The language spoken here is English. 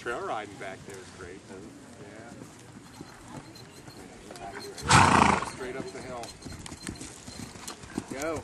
trail riding back there is great. Yeah. Straight up the hill. Go.